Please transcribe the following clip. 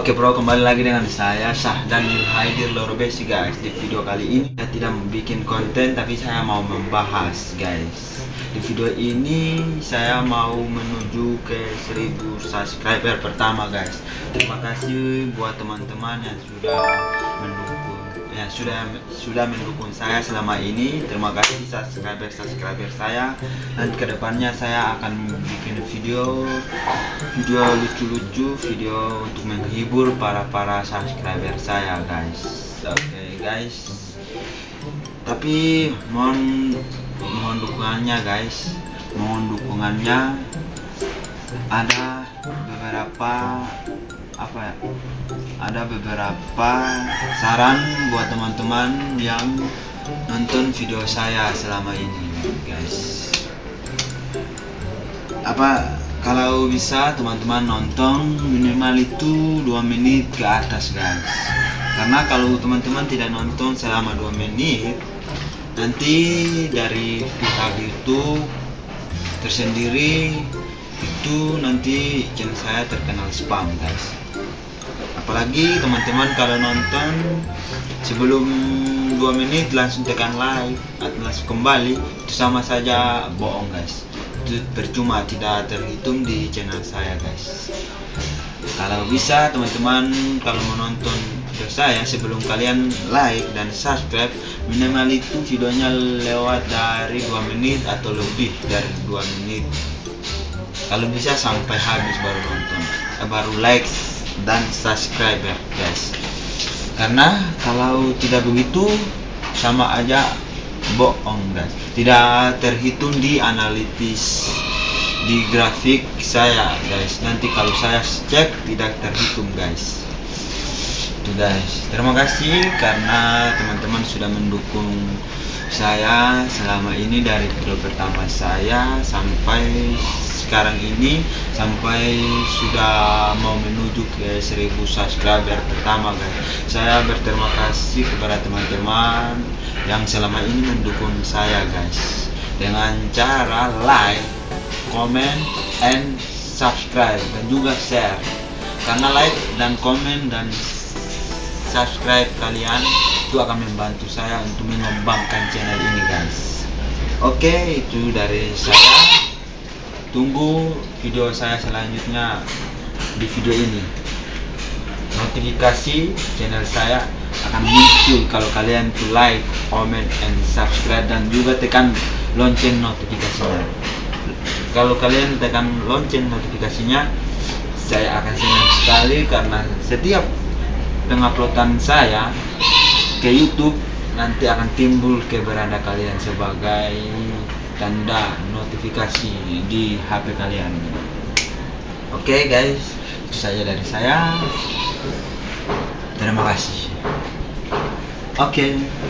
Oke bro, kembali lagi dengan saya Syah dan Haidir Lorobesi guys Di video kali ini. Saya tidak bikin konten tapi saya mau membahas guys. Di video ini saya mau menuju ke 1000 subscriber pertama guys. Terima kasih buat teman-teman yang sudah mendukung ya sudah sudah mendukung saya selama ini. Terima kasih subscriber subscriber saya. Dan ke depannya saya akan bikin video video lucu-lucu video untuk menghibur para para subscriber saya guys. Oke okay, guys. Tapi mohon mohon dukungannya guys. Mohon dukungannya ada beberapa apa ya ada beberapa saran buat teman-teman yang nonton video saya selama ini guys. Apa kalau bisa teman-teman nonton minimal itu 2 menit ke atas guys. Karena kalau teman-teman tidak nonton selama 2 menit nanti dari pihak YouTube tersendiri itu nanti channel saya terkenal spam guys. Apalagi teman-teman kalau nonton sebelum 2 menit langsung tekan like atau langsung kembali itu sama saja bohong guys. Itu percuma tidak terhitung di channel saya guys. Kalau bisa teman-teman kalau mau nonton video saya sebelum kalian like dan subscribe minimal itu videonya lewat dari 2 menit atau lebih dari 2 menit kalau bisa sampai habis baru nonton. Eh, baru like dan subscriber guys. Karena kalau tidak begitu sama aja bohong guys. Tidak terhitung di analitis di grafik saya guys. Nanti kalau saya cek tidak terhitung guys. Itu guys. Terima kasih karena teman-teman sudah mendukung saya selama ini dari video pertama saya sampai sekarang ini sampai sudah mau menuju ke 1000 subscriber pertama guys. Saya berterima kasih kepada teman-teman yang selama ini mendukung saya guys. Dengan cara like comment and subscribe dan juga share. Karena like dan comment dan subscribe kalian itu akan membantu saya untuk mengembangkan channel ini guys. Oke itu dari saya tunggu video saya selanjutnya di video ini. Notifikasi channel saya akan muncul. Kalau kalian tuh like, comment, and subscribe dan juga tekan lonceng notifikasinya. Kalau kalian tekan lonceng notifikasinya saya akan senang sekali karena setiap penguploadan saya ke YouTube nanti akan timbul ke beranda kalian sebagai tanda notifikasi di HP kalian. Oke okay, guys. Itu saja dari saya. Terima kasih. Oke. okay.